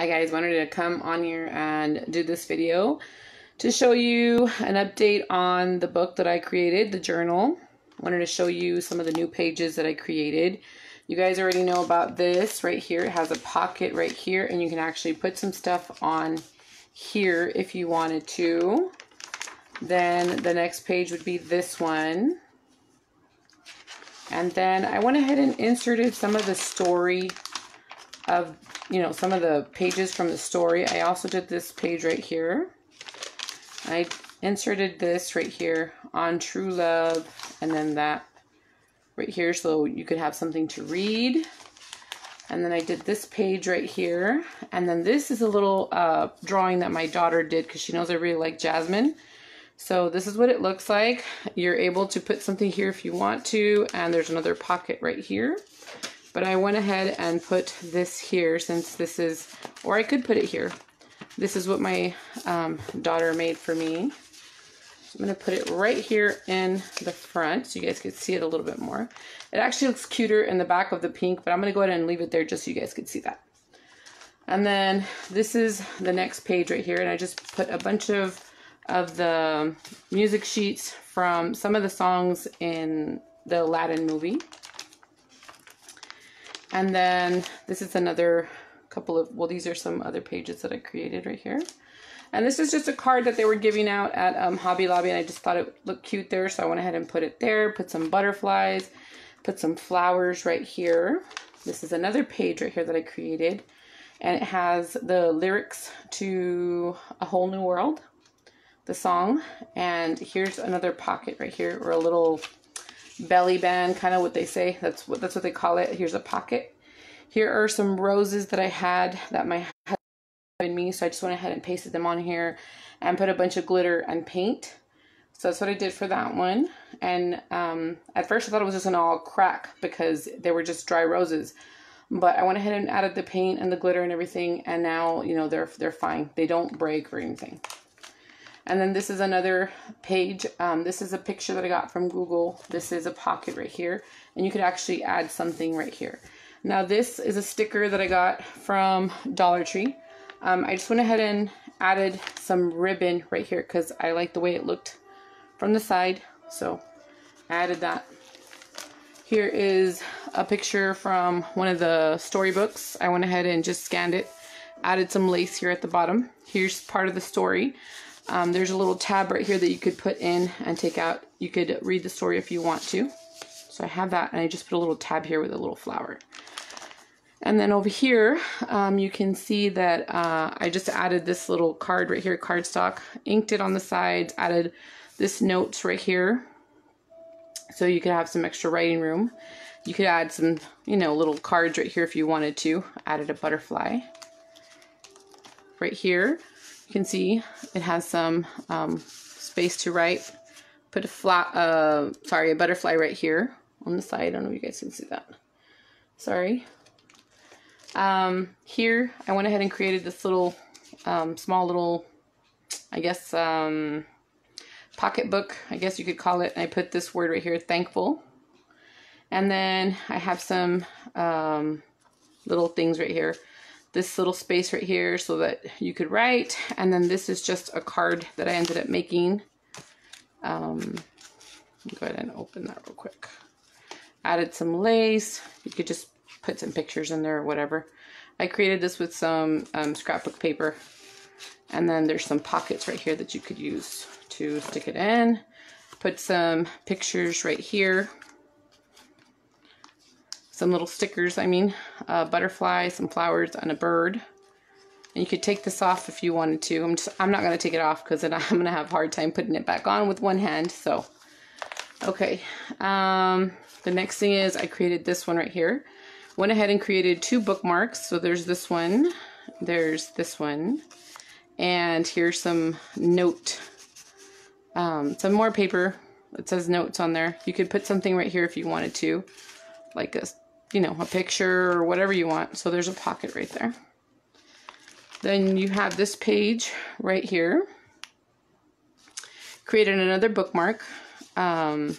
Hi guys, wanted to come on here and do this video to show you an update on the book that I created, the journal. Wanted to show you some of the new pages that I created. You guys already know about this right here. It has a pocket right here and you can actually put some stuff on here if you wanted to. Then the next page would be this one. And then I went ahead and inserted some of the story of, you know, some of the pages from the story. I also did this page right here. I inserted this right here on true love and then that right here so you could have something to read. And then I did this page right here. And then this is a little uh, drawing that my daughter did because she knows I really like Jasmine. So this is what it looks like. You're able to put something here if you want to. And there's another pocket right here. But I went ahead and put this here since this is, or I could put it here. This is what my um, daughter made for me. I'm going to put it right here in the front so you guys can see it a little bit more. It actually looks cuter in the back of the pink, but I'm going to go ahead and leave it there just so you guys can see that. And then this is the next page right here, and I just put a bunch of, of the music sheets from some of the songs in the Aladdin movie. And then this is another couple of, well, these are some other pages that I created right here. And this is just a card that they were giving out at um, Hobby Lobby, and I just thought it looked cute there, so I went ahead and put it there, put some butterflies, put some flowers right here. This is another page right here that I created, and it has the lyrics to A Whole New World, the song, and here's another pocket right here, or a little belly band, kind of what they say. That's what that's what they call it. Here's a pocket. Here are some roses that I had that my husband me, so I just went ahead and pasted them on here and put a bunch of glitter and paint. So that's what I did for that one. And um, at first I thought it was just an all crack because they were just dry roses. But I went ahead and added the paint and the glitter and everything, and now you know they're they're fine. They don't break or anything. And then this is another page. Um, this is a picture that I got from Google. This is a pocket right here. And you could actually add something right here. Now this is a sticker that I got from Dollar Tree. Um, I just went ahead and added some ribbon right here because I like the way it looked from the side. So I added that. Here is a picture from one of the storybooks. I went ahead and just scanned it. Added some lace here at the bottom. Here's part of the story. Um, there's a little tab right here that you could put in and take out. You could read the story if you want to. So I have that and I just put a little tab here with a little flower. And then over here, um, you can see that uh, I just added this little card right here, cardstock, inked it on the sides, added this notes right here. So you could have some extra writing room. You could add some, you know, little cards right here if you wanted to. Added a butterfly. Right here, you can see it has some um, space to write. Put a flat, uh, sorry, a butterfly right here on the side. I don't know if you guys can see that. Sorry. Um, here, I went ahead and created this little, um, small little, I guess, um, pocketbook, I guess you could call it. I put this word right here, thankful. And then I have some um, little things right here. This little space right here so that you could write. And then this is just a card that I ended up making. Um, go ahead and open that real quick. Added some lace. You could just put some pictures in there or whatever. I created this with some um, scrapbook paper. And then there's some pockets right here that you could use to stick it in. Put some pictures right here. Some little stickers, I mean, a butterfly, some flowers, and a bird. And you could take this off if you wanted to. I'm just, I'm not going to take it off because then I'm going to have a hard time putting it back on with one hand. So, okay. Um, the next thing is I created this one right here. Went ahead and created two bookmarks. So there's this one, there's this one, and here's some note, um, some more paper. It says notes on there. You could put something right here if you wanted to, like a, you know, a picture or whatever you want. So there's a pocket right there. Then you have this page right here. Created another bookmark. Um,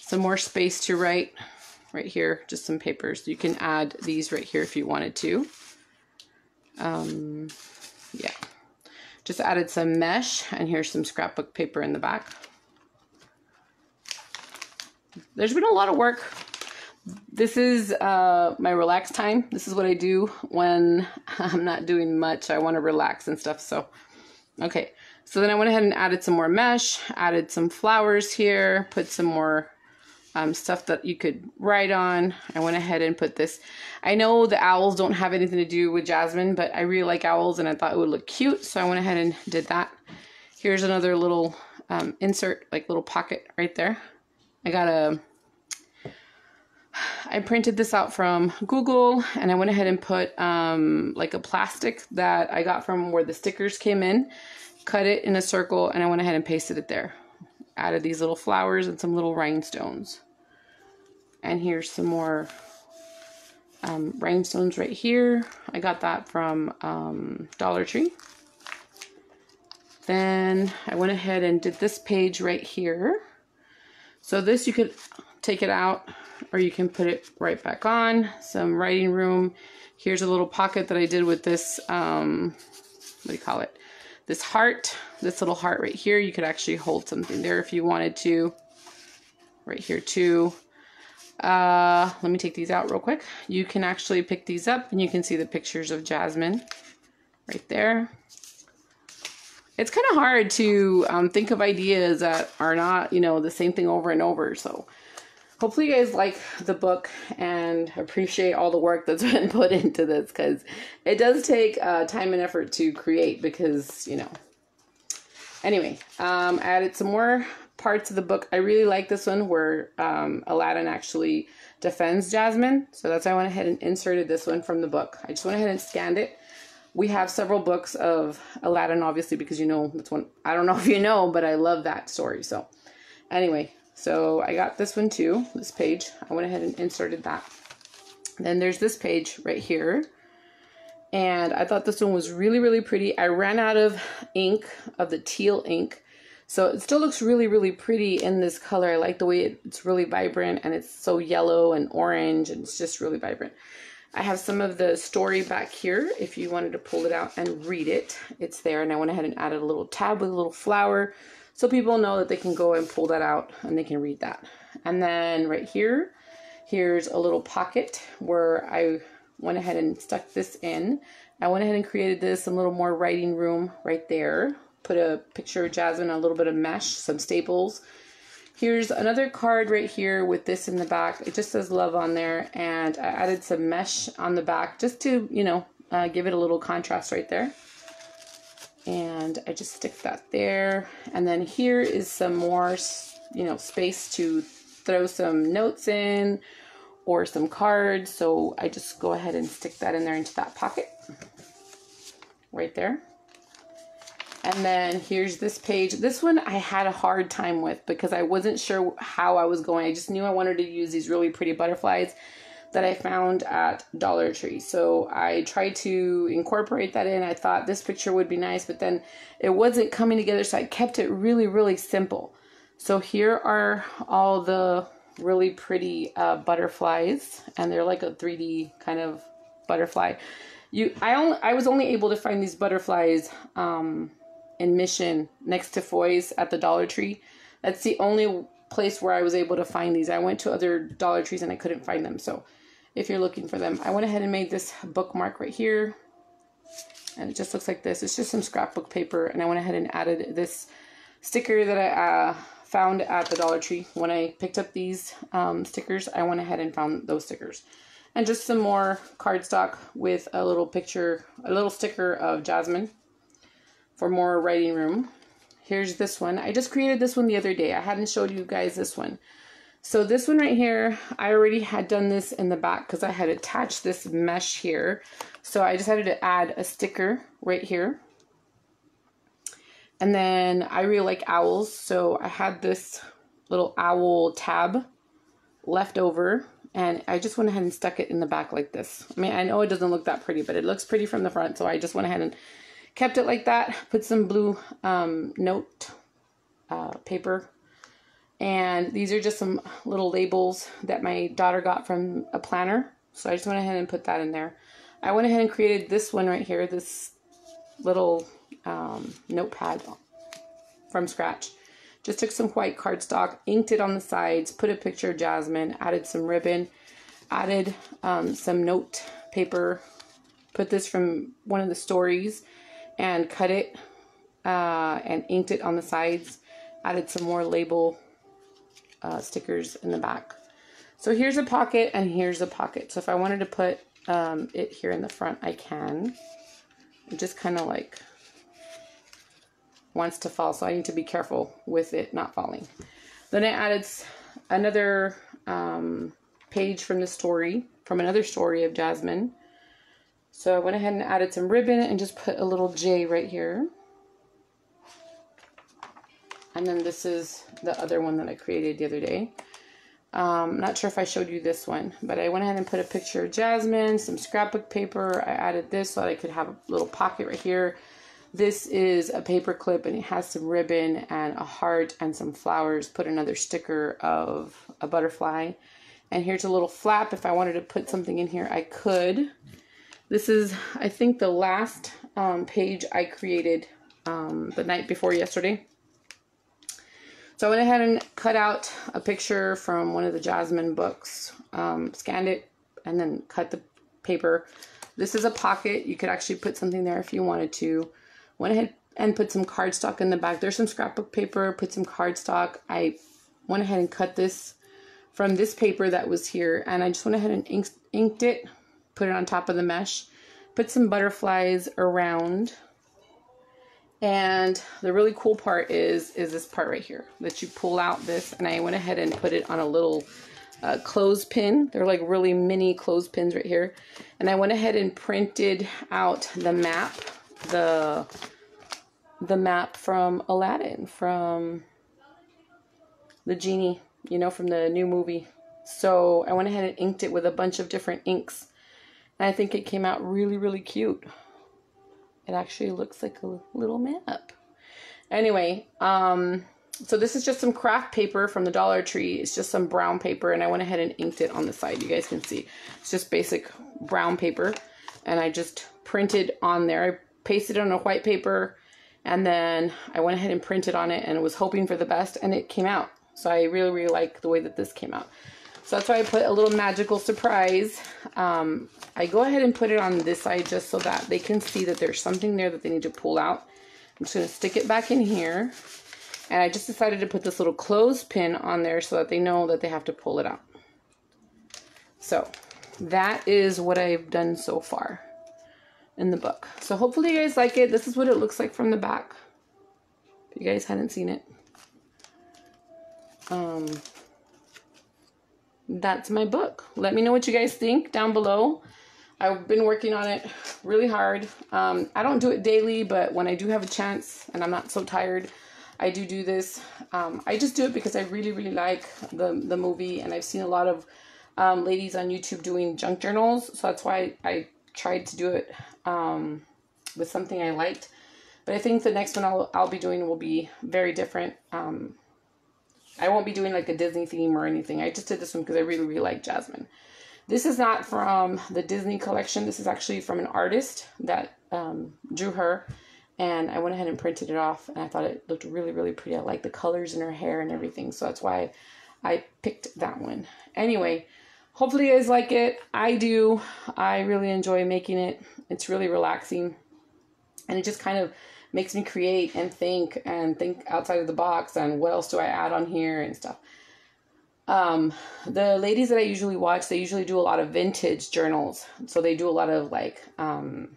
some more space to write right here, just some papers. You can add these right here if you wanted to. Um, yeah. Just added some mesh and here's some scrapbook paper in the back. There's been a lot of work. This is uh, my relax time. This is what I do when I'm not doing much. I want to relax and stuff. So, okay. So then I went ahead and added some more mesh, added some flowers here, put some more um, stuff that you could write on. I went ahead and put this. I know the owls don't have anything to do with Jasmine, but I really like owls and I thought it would look cute. So I went ahead and did that. Here's another little um, insert, like little pocket right there. I got a, I printed this out from Google and I went ahead and put um, like a plastic that I got from where the stickers came in, cut it in a circle and I went ahead and pasted it there. Added these little flowers and some little rhinestones. And here's some more um, rhinestones right here. I got that from um, Dollar Tree. Then I went ahead and did this page right here. So this you could take it out or you can put it right back on. Some writing room. Here's a little pocket that I did with this, um, what do you call it? This heart, this little heart right here. You could actually hold something there if you wanted to. Right here too. Uh, let me take these out real quick. You can actually pick these up and you can see the pictures of Jasmine right there. It's kind of hard to um, think of ideas that are not, you know, the same thing over and over. So hopefully you guys like the book and appreciate all the work that's been put into this because it does take uh, time and effort to create because, you know. Anyway, um, I added some more parts of the book. I really like this one where um, Aladdin actually defends Jasmine. So that's why I went ahead and inserted this one from the book. I just went ahead and scanned it. We have several books of Aladdin, obviously, because you know, that's one, I don't know if you know, but I love that story. So anyway, so I got this one too, this page. I went ahead and inserted that. Then there's this page right here. And I thought this one was really, really pretty. I ran out of ink, of the teal ink. So it still looks really, really pretty in this color. I like the way it, it's really vibrant and it's so yellow and orange and it's just really vibrant. I have some of the story back here if you wanted to pull it out and read it. It's there and I went ahead and added a little tab with a little flower so people know that they can go and pull that out and they can read that. And then right here, here's a little pocket where I went ahead and stuck this in. I went ahead and created this a little more writing room right there put a picture of Jasmine, a little bit of mesh, some staples. Here's another card right here with this in the back. It just says love on there. And I added some mesh on the back just to, you know, uh, give it a little contrast right there. And I just stick that there. And then here is some more, you know, space to throw some notes in or some cards. So I just go ahead and stick that in there into that pocket right there. And then here's this page. This one I had a hard time with because I wasn't sure how I was going. I just knew I wanted to use these really pretty butterflies that I found at Dollar Tree. So I tried to incorporate that in. I thought this picture would be nice, but then it wasn't coming together. So I kept it really, really simple. So here are all the really pretty uh, butterflies and they're like a 3D kind of butterfly. You, I only, I was only able to find these butterflies um, in Mission next to Foy's at the Dollar Tree. That's the only place where I was able to find these. I went to other Dollar Trees and I couldn't find them. So if you're looking for them, I went ahead and made this bookmark right here. And it just looks like this. It's just some scrapbook paper. And I went ahead and added this sticker that I uh, found at the Dollar Tree. When I picked up these um, stickers, I went ahead and found those stickers. And just some more cardstock with a little picture, a little sticker of Jasmine for more writing room. Here's this one. I just created this one the other day. I hadn't showed you guys this one. So this one right here, I already had done this in the back because I had attached this mesh here. So I decided to add a sticker right here. And then I really like owls, so I had this little owl tab left over and I just went ahead and stuck it in the back like this. I mean, I know it doesn't look that pretty, but it looks pretty from the front, so I just went ahead and kept it like that, put some blue um, note uh, paper. And these are just some little labels that my daughter got from a planner. So I just went ahead and put that in there. I went ahead and created this one right here, this little um, notepad from scratch. Just took some white cardstock, inked it on the sides, put a picture of Jasmine, added some ribbon, added um, some note paper, put this from one of the stories, and cut it uh, and inked it on the sides. Added some more label uh, stickers in the back. So here's a pocket and here's a pocket. So if I wanted to put um, it here in the front, I can. It just kind of like wants to fall, so I need to be careful with it not falling. Then I added another um, page from the story, from another story of Jasmine. So I went ahead and added some ribbon and just put a little J right here. And then this is the other one that I created the other day. Um, not sure if I showed you this one, but I went ahead and put a picture of Jasmine, some scrapbook paper. I added this so that I could have a little pocket right here. This is a paper clip and it has some ribbon and a heart and some flowers. Put another sticker of a butterfly. And here's a little flap. If I wanted to put something in here, I could. This is, I think, the last um, page I created um, the night before yesterday. So I went ahead and cut out a picture from one of the Jasmine books, um, scanned it, and then cut the paper. This is a pocket. You could actually put something there if you wanted to. Went ahead and put some cardstock in the back. There's some scrapbook paper, put some cardstock. I went ahead and cut this from this paper that was here, and I just went ahead and inked, inked it, put it on top of the mesh, put some butterflies around and the really cool part is, is this part right here that you pull out this and I went ahead and put it on a little uh, clothespin. They're like really mini clothespins right here. And I went ahead and printed out the map, the, the map from Aladdin, from the genie, you know, from the new movie. So I went ahead and inked it with a bunch of different inks. And I think it came out really, really cute. It actually looks like a little map. Anyway, um, so this is just some craft paper from the Dollar Tree. It's just some brown paper, and I went ahead and inked it on the side. You guys can see. It's just basic brown paper, and I just printed on there. I pasted it on a white paper, and then I went ahead and printed on it, and was hoping for the best, and it came out. So I really, really like the way that this came out. So that's why I put a little magical surprise. Um, I go ahead and put it on this side just so that they can see that there's something there that they need to pull out. I'm just going to stick it back in here. And I just decided to put this little clothespin on there so that they know that they have to pull it out. So that is what I've done so far in the book. So hopefully you guys like it. This is what it looks like from the back. If you guys hadn't seen it. Um, that's my book. Let me know what you guys think down below. I've been working on it really hard. Um, I don't do it daily, but when I do have a chance and I'm not so tired, I do do this. Um, I just do it because I really, really like the, the movie and I've seen a lot of um, ladies on YouTube doing junk journals. So that's why I tried to do it um, with something I liked. But I think the next one I'll, I'll be doing will be very different. I won't be doing like a Disney theme or anything. I just did this one because I really, really like Jasmine. This is not from the Disney collection. This is actually from an artist that um, drew her. And I went ahead and printed it off. And I thought it looked really, really pretty. I like the colors in her hair and everything. So that's why I picked that one. Anyway, hopefully you guys like it. I do. I really enjoy making it. It's really relaxing. And it just kind of makes me create and think and think outside of the box and what else do I add on here and stuff. Um, the ladies that I usually watch, they usually do a lot of vintage journals. So they do a lot of like um,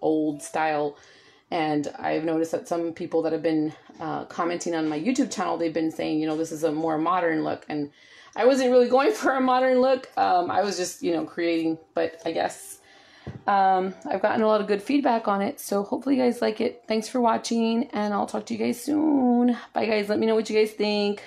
old style. And I've noticed that some people that have been uh, commenting on my YouTube channel, they've been saying, you know, this is a more modern look. And I wasn't really going for a modern look. Um, I was just, you know, creating, but I guess um, I've gotten a lot of good feedback on it, so hopefully you guys like it. Thanks for watching, and I'll talk to you guys soon. Bye, guys. Let me know what you guys think.